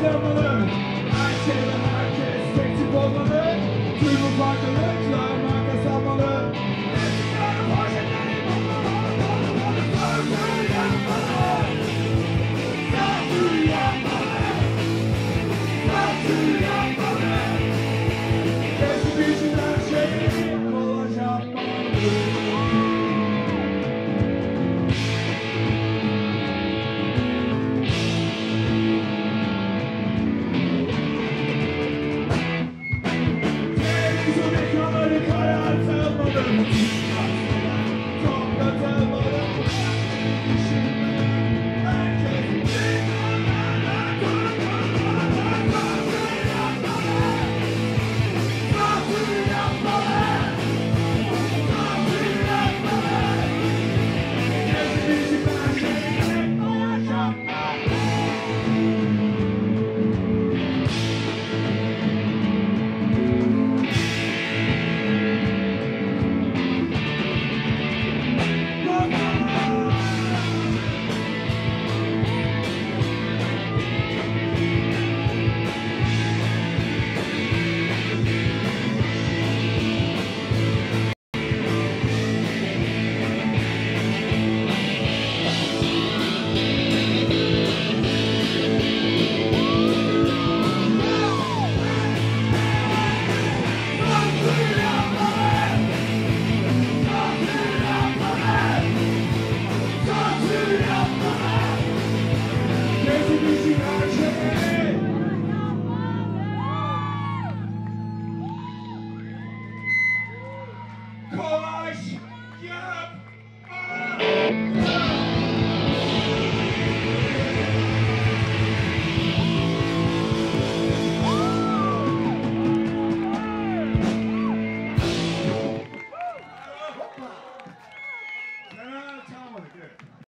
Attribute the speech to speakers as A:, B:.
A: Sözleri yapmalı Sözleri yapmalı Televizyon ekranları